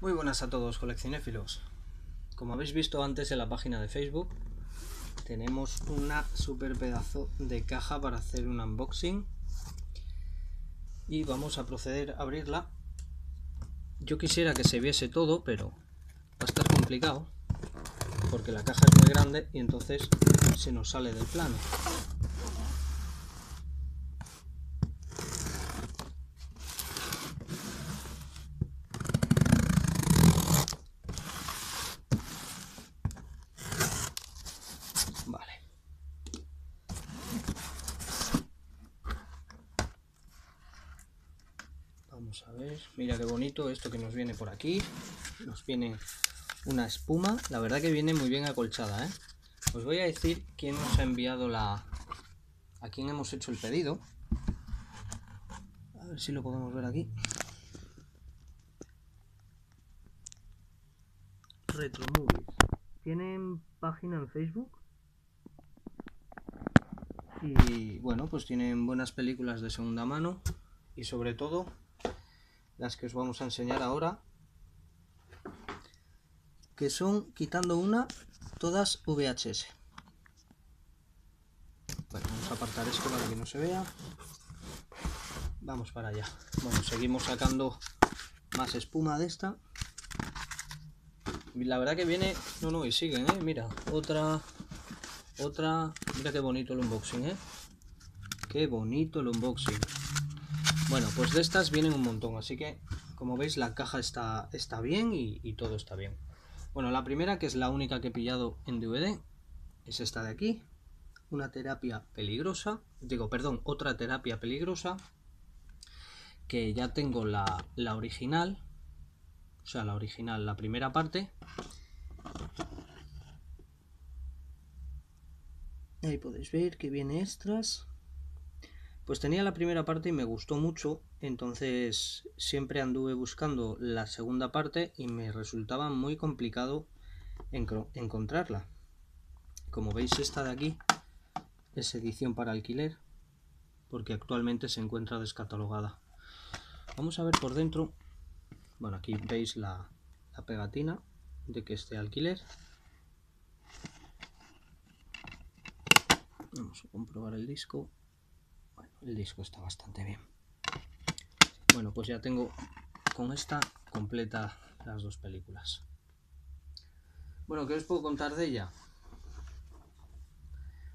Muy buenas a todos coleccionéfilos. Como habéis visto antes en la página de Facebook, tenemos una super pedazo de caja para hacer un unboxing. Y vamos a proceder a abrirla. Yo quisiera que se viese todo, pero va a estar complicado. Porque la caja es muy grande y entonces se nos sale del plano. Vamos a ver, mira qué bonito esto que nos viene por aquí. Nos viene una espuma, la verdad que viene muy bien acolchada, ¿eh? Os voy a decir quién nos ha enviado la... a quién hemos hecho el pedido. A ver si lo podemos ver aquí. Retro Movies. ¿Tienen página en Facebook? Y bueno, pues tienen buenas películas de segunda mano y sobre todo las que os vamos a enseñar ahora, que son, quitando una, todas VHS. Bueno, vamos a apartar esto para que no se vea. Vamos para allá. Bueno, seguimos sacando más espuma de esta. La verdad que viene... No, no, y siguen, ¿eh? Mira, otra... Otra... Mira qué bonito el unboxing, ¿eh? Qué bonito el unboxing. Bueno, pues de estas vienen un montón, así que como veis la caja está, está bien y, todo está bien. Bueno, la primera, que es la única que he pillado en DVD, es esta de aquí. Una terapia peligrosa, digo, perdón, otra terapia peligrosa, que ya tengo la, la original, o sea, la original, la primera parte. Ahí podéis ver que viene extras. Pues tenía la primera parte y me gustó mucho, entonces siempre anduve buscando la segunda parte y me resultaba muy complicado encontrarla. Como veis esta de aquí es edición para alquiler, porque actualmente se encuentra descatalogada. Vamos a ver por dentro, bueno aquí veis la, pegatina de que esté alquiler. Vamos a comprobar el disco el disco está bastante bien. Bueno, pues ya tengo con esta completa las dos películas. Bueno, ¿qué os puedo contar de ella?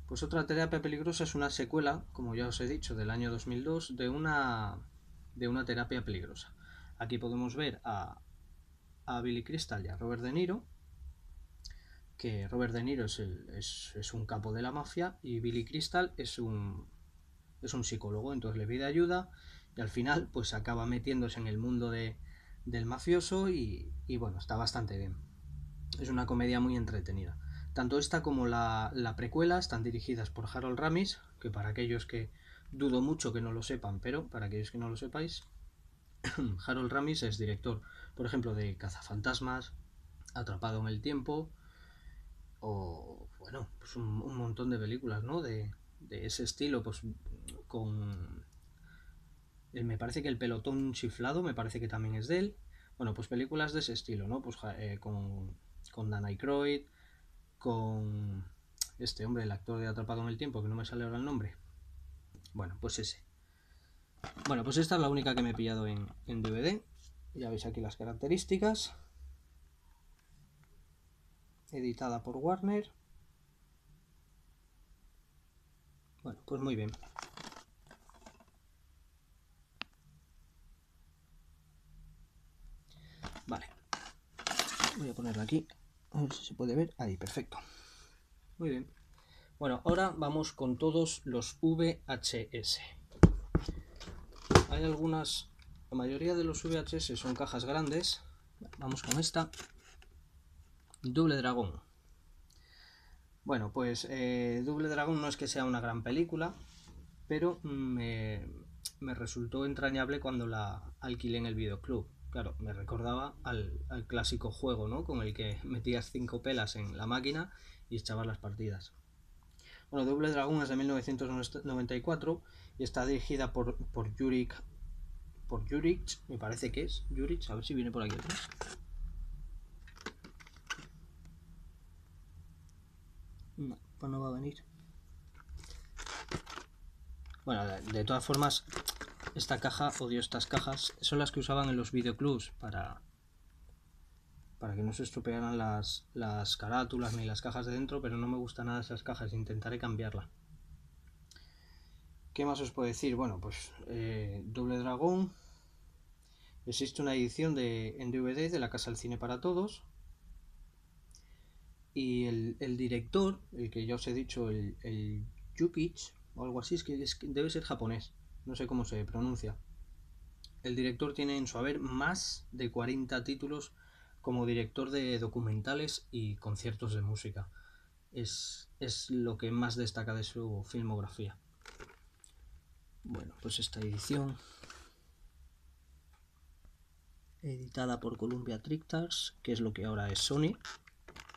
Pues otra terapia peligrosa es una secuela, como ya os he dicho, del año 2002 de una, de una terapia peligrosa. Aquí podemos ver a, Billy Crystal y a Robert De Niro, que Robert De Niro es, es un capo de la mafia y Billy Crystal es un, es un psicólogo, entonces le pide ayuda y al final pues acaba metiéndose en el mundo de, del mafioso y, bueno, está bastante bien. Es una comedia muy entretenida. Tanto esta como la, la, precuela están dirigidas por Harold Ramis, que para aquellos que dudo mucho que no lo sepan, pero para aquellos que no lo sepáis, Harold Ramis es director, por ejemplo, de Cazafantasmas, Atrapado en el Tiempo, o bueno, pues un, un montón de películas, ¿no? De, de ese estilo, pues con... Eh, me parece que el pelotón chiflado, me parece que también es de él. Bueno, pues películas de ese estilo, ¿no? Pues eh, con, con Dan Aykroyd, con este hombre, el actor de Atrapado en el Tiempo, que no me sale ahora el nombre. Bueno, pues ese. Bueno, pues esta es la única que me he pillado en, en DVD. Ya veis aquí las características. Editada por Warner. Bueno, pues muy bien. Vale. Voy a ponerla aquí. A ver si se puede ver. Ahí, perfecto. Muy bien. Bueno, ahora vamos con todos los VHS. Hay algunas... La mayoría de los VHS son cajas grandes. Vamos con esta. Doble dragón. Bueno, pues eh, Double Dragon no es que sea una gran película, pero me, resultó entrañable cuando la alquilé en el videoclub claro, me recordaba al, clásico juego, ¿no? Con el que metías cinco pelas en la máquina y echabas las partidas. Bueno, Double Dragon es de 1994 y está dirigida por, por Yurik. Por Yurich, me parece que es. Yurich, a ver si viene por aquí atrás. No, pues no va a venir. Bueno, de todas formas, esta caja, odio estas cajas, son las que usaban en los videoclubs para para que no se estropearan las, las carátulas ni las cajas de dentro, pero no me gustan nada esas cajas, intentaré cambiarla. ¿Qué más os puedo decir? Bueno, pues eh, Doble Dragón. Existe una edición de, en DVD de la Casa del Cine para Todos. Y el, director, el que ya os he dicho, el, el Yukich, o algo así, es que, debe ser japonés. No sé cómo se pronuncia. El director tiene en su haber más de 40 títulos como director de documentales y conciertos de música. Es, es lo que más destaca de su filmografía. Bueno, pues esta edición editada por Columbia Trictars, que es lo que ahora es Sony,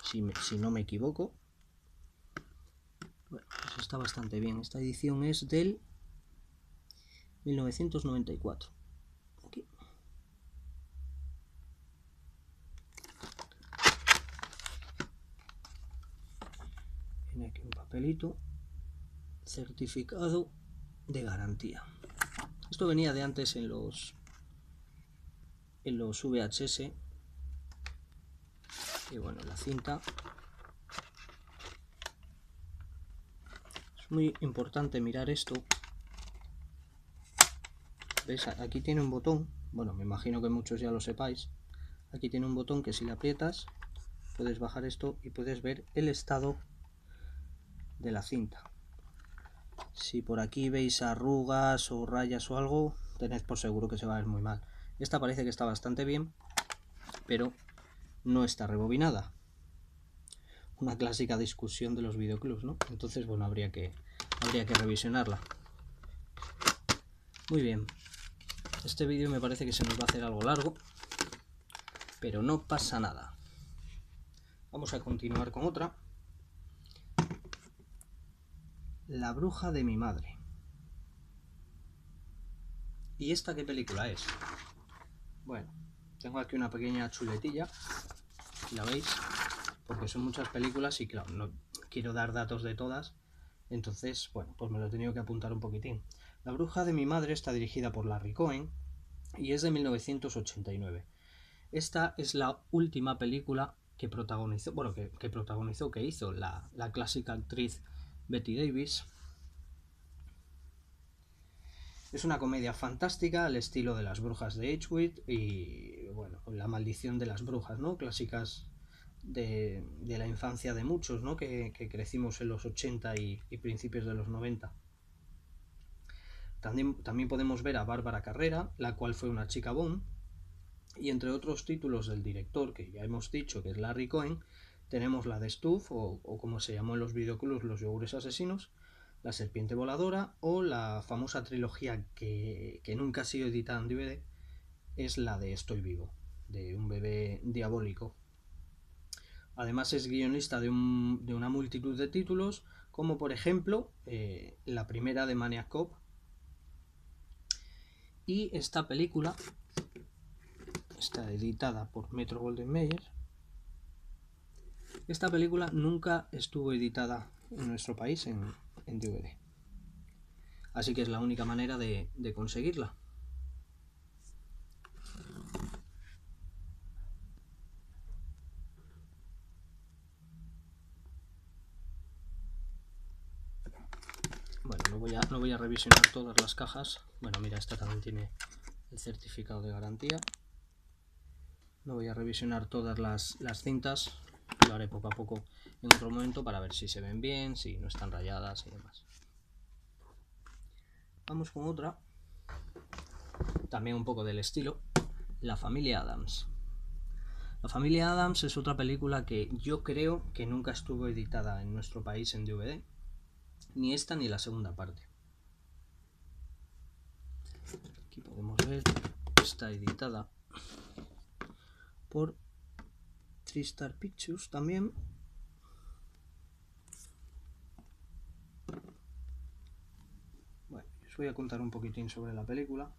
si, si no me equivoco. Bueno, pues está bastante bien. Esta edición es del 1994. Aquí. Tiene aquí un papelito certificado de garantía. Esto venía de antes en los en los VHS y bueno la cinta es muy importante mirar esto Aquí tiene un botón bueno me imagino que muchos ya lo sepáis aquí tiene un botón que si le aprietas puedes bajar esto y puedes ver el estado de la cinta si por aquí veis arrugas o rayas o algo, tened por seguro que se va a ver muy mal. Esta parece que está bastante bien, pero no está rebobinada. Una clásica discusión de los videoclubs, ¿no? Entonces, bueno, habría que, habría que revisionarla. Muy bien. Este vídeo me parece que se nos va a hacer algo largo, pero no pasa nada. Vamos a continuar con otra. La bruja de mi madre. ¿Y esta qué película es? Bueno, tengo aquí una pequeña chuletilla, la veis, porque son muchas películas y claro, no quiero dar datos de todas, entonces, bueno, pues me lo he tenido que apuntar un poquitín. La bruja de mi madre está dirigida por Larry Cohen y es de 1989. Esta es la última película que protagonizó, bueno, que, protagonizó, que hizo la, la clásica actriz Betty Davis. Es una comedia fantástica al estilo de las brujas de Edgewood y, bueno, la maldición de las brujas, ¿no? Clásicas de, la infancia de muchos, ¿no? Que, crecimos en los 80 y, principios de los 90. También, también, podemos ver a Bárbara Carrera, la cual fue una chica Bond, y entre otros títulos del director, que ya hemos dicho que es Larry Cohen, tenemos la de Stuff, o, como se llamó en los videoclubs, los yogures asesinos, la serpiente voladora, o la famosa trilogía que, nunca ha sido editada en DVD, es la de Estoy vivo, de un bebé diabólico. Además es guionista de, una multitud de títulos, como por ejemplo eh, la primera de Maniac Cop. Y esta película está editada por Metro Golden Mayer esta película nunca estuvo editada en nuestro país en, DVD. Así que es la única manera de, conseguirla. Bueno, no voy, a, no voy a revisionar todas las cajas. Bueno, mira, esta también tiene el certificado de garantía. No voy a revisionar todas las, las cintas lo haré poco a poco en otro momento para ver si se ven bien, si no están rayadas y demás. Vamos con otra, también un poco del estilo, La familia Adams. La familia Adams es otra película que yo creo que nunca estuvo editada en nuestro país en DVD, ni esta ni la segunda parte. Aquí podemos ver, está editada por Star Pictures también. Bueno, os voy a contar un poquitín sobre la película.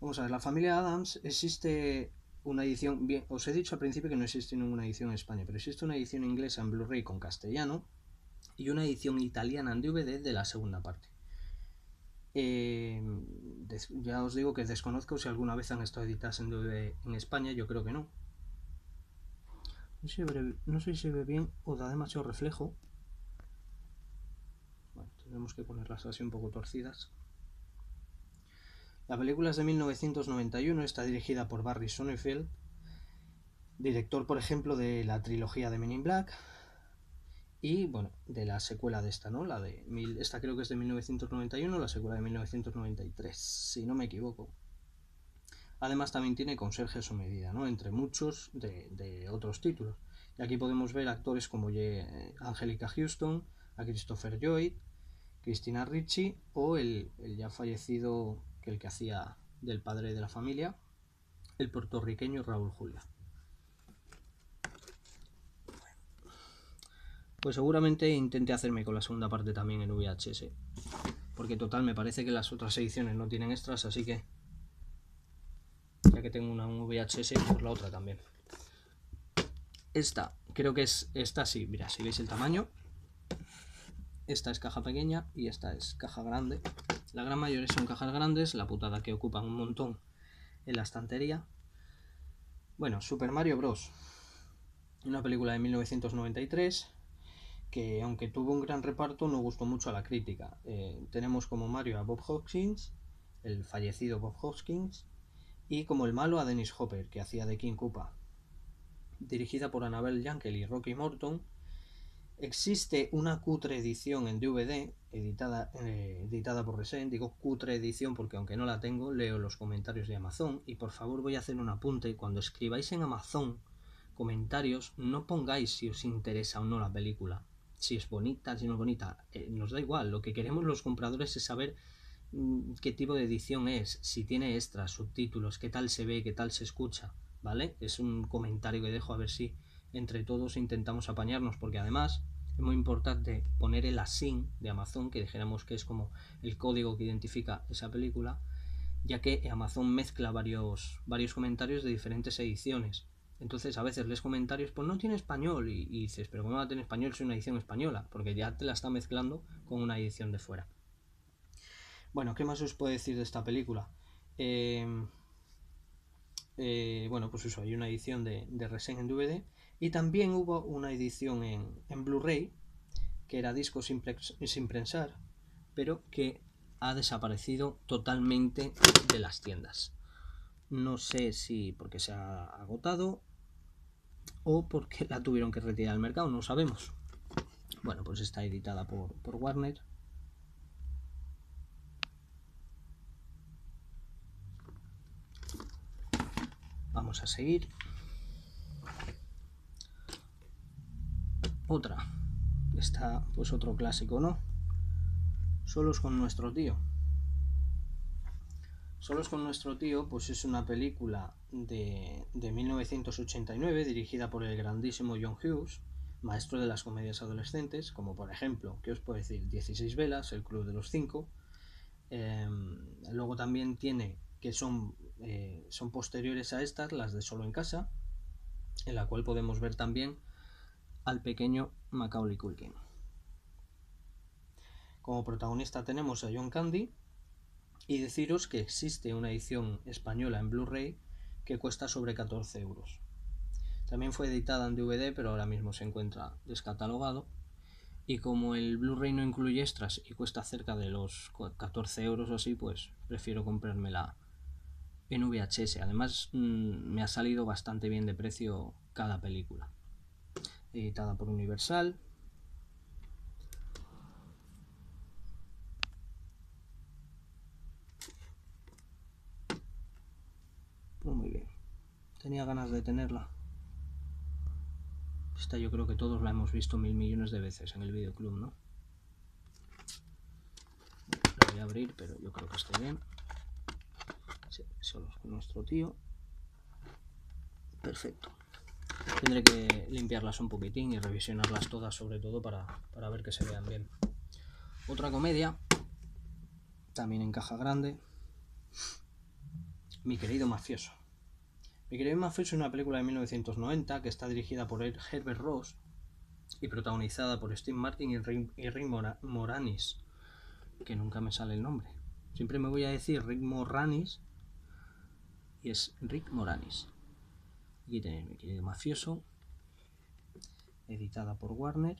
Vamos a ver, la familia Adams existe una edición, bien, os he dicho al principio que no existe ninguna edición en España, pero existe una edición inglesa en Blu-ray con castellano y una edición italiana en DVD de la segunda parte. Eh, ya os digo que desconozco si alguna vez han estado editadas en DVD en España, yo creo que no. No sé, no sé si se ve bien o da demasiado reflejo. Bueno, tenemos que ponerlas así un poco torcidas. La película es de 1991, está dirigida por Barry Sonnenfeld, director, por ejemplo, de la trilogía de Men in Black y, bueno, de la secuela de esta, ¿no? La de mil, esta creo que es de 1991, la secuela de 1993, si no me equivoco. Además también tiene conserje su medida, ¿no? Entre muchos de, otros títulos. Y aquí podemos ver actores como Angelica Houston, a Christopher Lloyd, Christina Ricci o el, el ya fallecido que el que hacía del padre de la familia, el puertorriqueño Raúl Julia. Pues seguramente intente hacerme con la segunda parte también en VHS. Porque total, me parece que las otras ediciones no tienen extras, así que... Ya que tengo una VHS, por la otra también. Esta, creo que es... Esta sí, mira, si veis el tamaño. Esta es caja pequeña y esta es caja grande. La gran mayoría son cajas grandes, la putada que ocupan un montón en la estantería. Bueno, Super Mario Bros. Una película de 1993 que aunque tuvo un gran reparto no gustó mucho a la crítica. Eh, tenemos como Mario a Bob Hoskins, el fallecido Bob Hoskins, y como el malo a Dennis Hopper, que hacía de King Koopa. Dirigida por Annabelle Jankel y Rocky Morton, Existe una cutre edición en DVD, editada, eh, editada por Resen. Digo cutre edición porque aunque no la tengo, leo los comentarios de Amazon. Y por favor voy a hacer un apunte. Cuando escribáis en Amazon comentarios, no pongáis si os interesa o no la película. Si es bonita, si no es bonita. Eh, nos da igual. Lo que queremos los compradores es saber mm, qué tipo de edición es, si tiene extras, subtítulos, qué tal se ve, qué tal se escucha. ¿Vale? Es un comentario que dejo a ver si entre todos intentamos apañarnos, porque además es muy importante poner el ASIN de Amazon, que dijéramos que es como el código que identifica esa película, ya que Amazon mezcla varios, varios comentarios de diferentes ediciones. Entonces a veces lees comentarios, pues no tiene español, y, dices, pero ¿cómo va a tener español si es una edición española? Porque ya te la está mezclando con una edición de fuera. Bueno, ¿qué más os puedo decir de esta película? Eh, eh, bueno, pues eso, hay una edición de, de en DVD y también hubo una edición en, Blu-ray, que era disco sin, sin prensar, pero que ha desaparecido totalmente de las tiendas. No sé si porque se ha agotado o porque la tuvieron que retirar del mercado, no sabemos. Bueno, pues está editada por, por Warner. Vamos a seguir. Otra. Está pues otro clásico, ¿no? Solos con nuestro tío. Solos con nuestro tío, pues es una película de, de 1989 dirigida por el grandísimo John Hughes, maestro de las comedias adolescentes, como por ejemplo, ¿qué os puedo decir? 16 velas, El Club de los Cinco. Em, luego también tiene, que son, eh, son posteriores a estas, las de Solo en Casa, en la cual podemos ver también al pequeño Macaulay Culkin. Como protagonista tenemos a John Candy y deciros que existe una edición española en Blu-ray que cuesta sobre 14 euros. También fue editada en DVD pero ahora mismo se encuentra descatalogado y como el Blu-ray no incluye extras y cuesta cerca de los 14 euros o así, pues prefiero comprármela en VHS. Además mm, me ha salido bastante bien de precio cada película editada por Universal. Pues muy bien. Tenía ganas de tenerla. Esta yo creo que todos la hemos visto mil millones de veces en el videoclub, ¿no? La voy a abrir, pero yo creo que está bien. solo con nuestro tío. Perfecto. Tendré que limpiarlas un poquitín y revisionarlas todas, sobre todo para, ver que se vean bien. Otra comedia, también en caja grande. Mi querido mafioso. Mi querido Mafio es una película de 1990 que está dirigida por Herbert Ross y protagonizada por Steve Martin y Rick, Moranis, que nunca me sale el nombre. Siempre me voy a decir Rick Moranis y es Rick Moranis. Aquí tenéis mi querido mafioso, editada por Warner.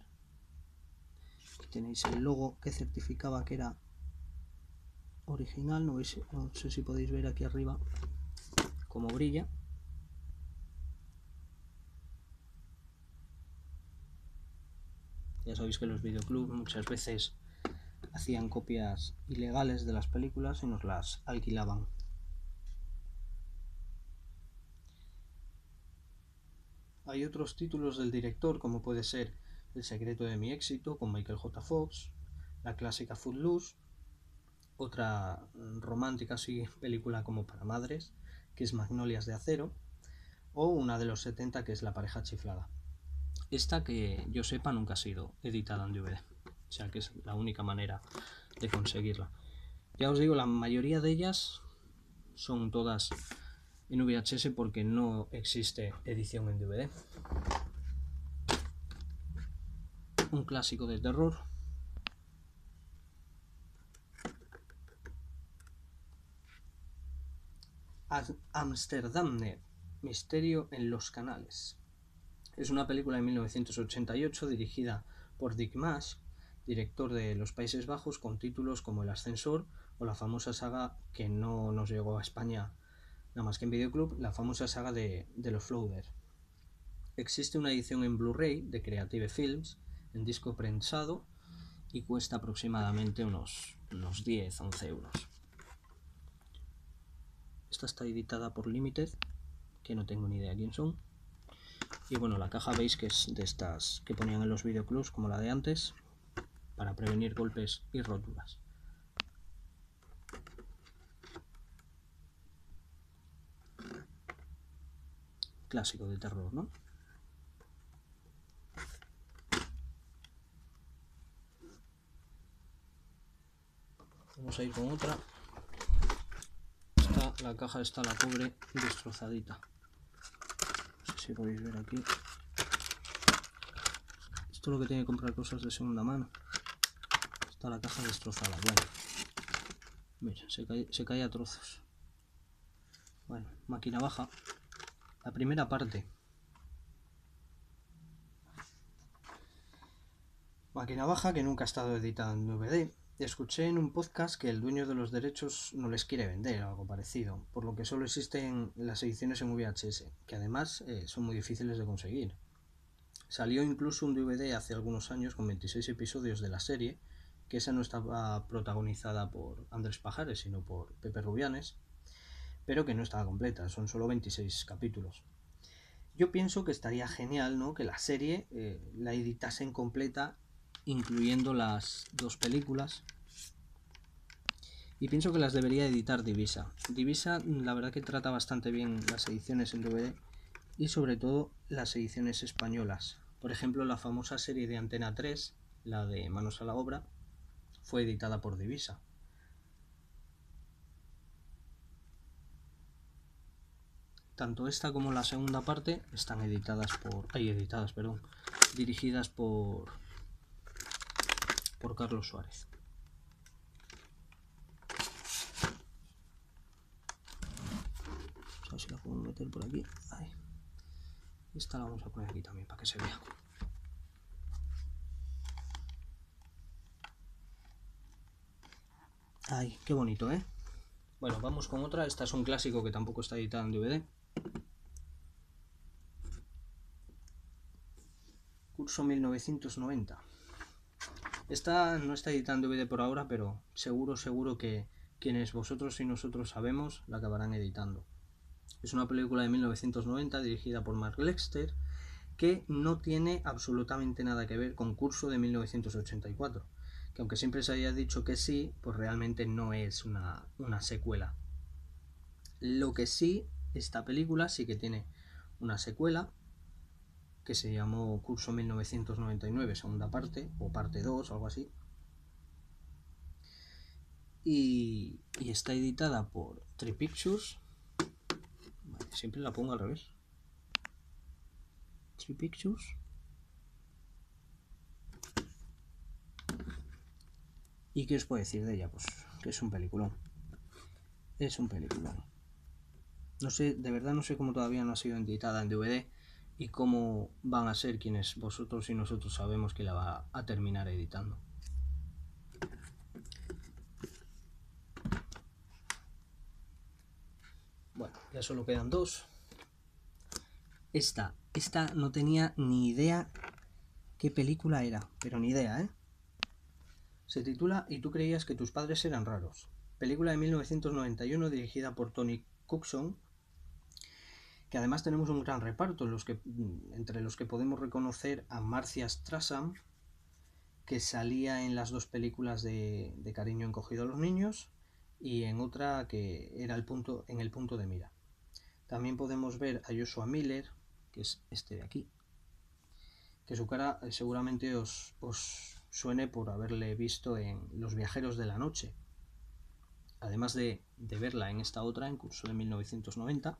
Aquí tenéis el logo que certificaba que era original, no sé si podéis ver aquí arriba cómo brilla. Ya sabéis que los videoclubs muchas veces hacían copias ilegales de las películas y nos las alquilaban. Hay otros títulos del director como puede ser El secreto de mi éxito con Michael J. Fox, la clásica Footloose, otra romántica así película como para madres, que es Magnolias de acero, o una de los 70 que es La pareja chiflada. Esta que yo sepa nunca ha sido editada en DVD, o sea que es la única manera de conseguirla. Ya os digo, la mayoría de ellas son todas en VHS porque no existe edición en DVD. Un clásico de terror. Amsterdamner, Misterio en los canales. Es una película de 1988 dirigida por Dick Mash, director de Los Países Bajos, con títulos como El Ascensor o la famosa saga que no nos llegó a España nada más que en Videoclub, la famosa saga de, los Floater. Existe una edición en Blu-ray de Creative Films en disco prensado y cuesta aproximadamente unos, unos 10-11 euros. Esta está editada por Limited, que no tengo ni idea quién son. Y bueno, la caja veis que es de estas que ponían en los videoclubs como la de antes, para prevenir golpes y roturas. Clásico de terror, ¿no? Vamos a ir con otra. la caja está la pobre destrozadita podéis ver aquí. Esto es lo que tiene que comprar cosas de segunda mano. Está la caja destrozada bueno se cae, se cae a trozos. Bueno máquina baja. La primera parte. Máquina baja que nunca ha estado editada en DVD Escuché en un podcast que el dueño de los derechos no les quiere vender algo parecido, por lo que solo existen las ediciones en VHS, que además eh, son muy difíciles de conseguir. Salió incluso un DVD hace algunos años con 26 episodios de la serie, que esa no estaba protagonizada por Andrés Pajares, sino por Pepe Rubianes, pero que no estaba completa, son solo 26 capítulos. Yo pienso que estaría genial ¿no? que la serie eh, la editasen completa incluyendo las dos películas. Y pienso que las debería editar Divisa. Divisa la verdad que trata bastante bien las ediciones en DVD y sobre todo las ediciones españolas. Por ejemplo, la famosa serie de Antena 3, la de Manos a la Obra, fue editada por Divisa. Tanto esta como la segunda parte están editadas por... Ay, editadas, perdón. Dirigidas por por Carlos Suárez. a si la podemos meter por aquí. Esta la vamos a poner aquí también para que se vea. Ay, qué bonito, ¿eh? Bueno, vamos con otra. Esta es un clásico que tampoco está editada en DVD. Curso 1990. Esta no está editando DVD por ahora, pero seguro, seguro que quienes vosotros y nosotros sabemos la acabarán editando. Es una película de 1990 dirigida por Mark Lexter que no tiene absolutamente nada que ver con Curso de 1984. Que aunque siempre se haya dicho que sí, pues realmente no es una, una secuela. Lo que sí, esta película sí que tiene una secuela que se llamó Curso 1999, segunda parte, o parte 2, o algo así. Y, está editada por Tree Pictures. Siempre la pongo al revés. Three Pictures. ¿Y qué os puedo decir de ella? Pues que es un peliculón. Es un peliculón. No sé, de verdad no sé cómo todavía no ha sido editada en DVD y cómo van a ser quienes vosotros y nosotros sabemos que la va a terminar editando. Bueno, ya solo quedan dos. Esta, esta no tenía ni idea qué película era, pero ni idea, ¿eh? Se titula Y tú creías que tus padres eran raros. Película de 1991 dirigida por Tony Cookson, que además tenemos un gran reparto, que, entre los que podemos reconocer a Marcia Strassam, que salía en las dos películas de, de Cariño encogido a los niños, y en otra que era el punto, en el punto de mira. También podemos ver a Joshua Miller, que es este de aquí, que su cara eh, seguramente os, os suene por haberle visto en Los viajeros de la noche, además de, de verla en esta otra, en curso de 1990,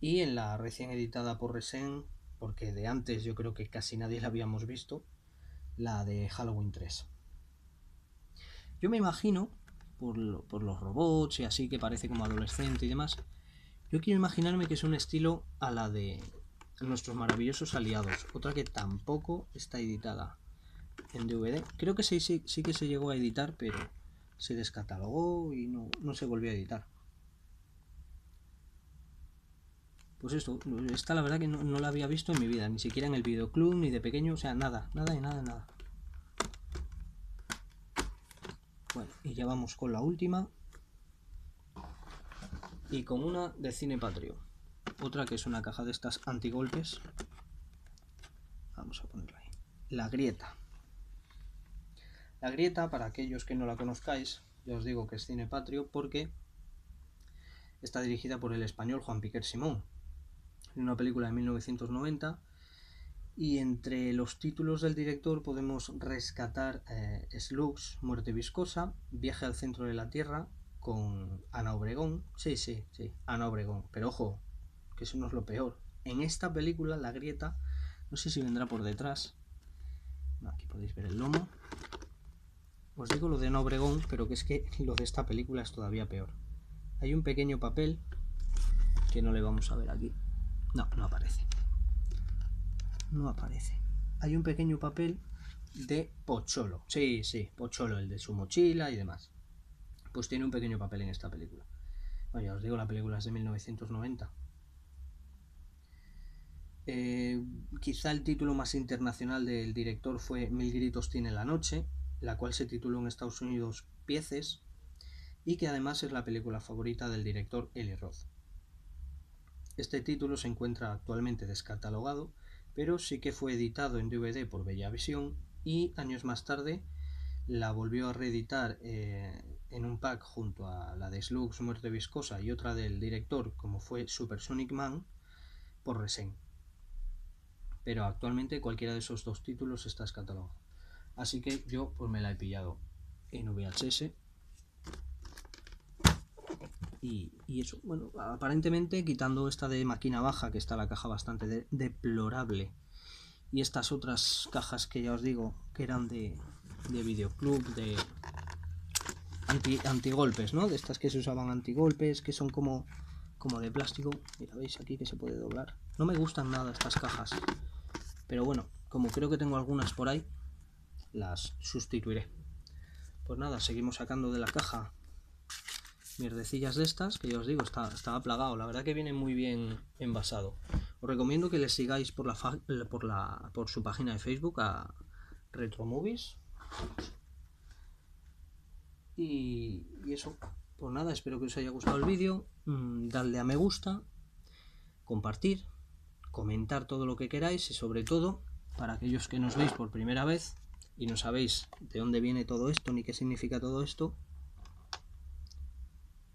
y en la recién editada por Resen, porque de antes yo creo que casi nadie la habíamos visto, la de Halloween 3. Yo me imagino por, los robots y así que parece como adolescente y demás. Yo quiero imaginarme que es un estilo a la de nuestros maravillosos aliados, otra que tampoco está editada en DVD. Creo que sí, sí, sí que se llegó a editar, pero se descatalogó y no, se volvió a editar. Pues esto, esta la verdad que no, no, la había visto en mi vida, ni siquiera en el videoclub, ni de pequeño, o sea, nada, nada y nada, nada. Bueno, y ya vamos con la última. Y con una de Cine Patrio. Otra que es una caja de estas antigolpes. Vamos a ponerla ahí. La grieta. La grieta, para aquellos que no la conozcáis, ya os digo que es Cine Patrio porque está dirigida por el español Juan Piquer Simón. En una película de 1990 y entre los títulos del director podemos rescatar eh, Slugs, Muerte Viscosa, Viaje al Centro de la Tierra, con Ana Obregón. Sí, sí, sí, Ana Obregón. Pero ojo, que eso no es lo peor. En esta película, La Grieta, no sé si vendrá por detrás. Aquí podéis ver el lomo. Os digo lo de Ana Obregón, pero que es que lo de esta película es todavía peor. Hay un pequeño papel que no le vamos a ver aquí. No, no aparece no aparece. Hay un pequeño papel de Pocholo. Sí, sí, Pocholo, el de su mochila y demás. Pues tiene un pequeño papel en esta película. Bueno, ya os digo, la película es de 1990. Eh, quizá el título más internacional del director fue Mil gritos tiene la noche, la cual se tituló en Estados Unidos Pieces y que además es la película favorita del director Eli Roth. Este título se encuentra actualmente descatalogado pero sí que fue editado en DVD por Bellavisión y años más tarde la volvió a reeditar eh, en un pack junto a la de Slugs Muerte Viscosa y otra del director como fue Supersonic Man por Resen. Pero actualmente cualquiera de esos dos títulos está escatalogado. Así que yo pues me la he pillado en VHS y, eso, bueno, aparentemente quitando esta de máquina baja, que está la caja bastante deplorable, y estas otras cajas que ya os digo que eran de, de videoclub, de anti, antigolpes, ¿no? De estas que se usaban antigolpes, que son como, como de plástico. Mira, veis aquí que se puede doblar. No me gustan nada estas cajas, pero bueno, como creo que tengo algunas por ahí, las sustituiré. Pues nada, seguimos sacando de la caja mierdecillas de estas, que ya os digo, está, estaba plagado. La verdad que viene muy bien envasado. Os recomiendo que le sigáis por, la por, la, por su página de Facebook a Retro Movies. Y, y eso, pues nada, espero que os haya gustado el vídeo. Mm, dadle a me gusta, compartir, comentar todo lo que queráis y sobre todo, para aquellos que nos veis por primera vez y no sabéis de dónde viene todo esto ni qué significa todo esto,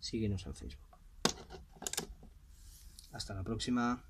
síguenos en Facebook. Hasta la próxima.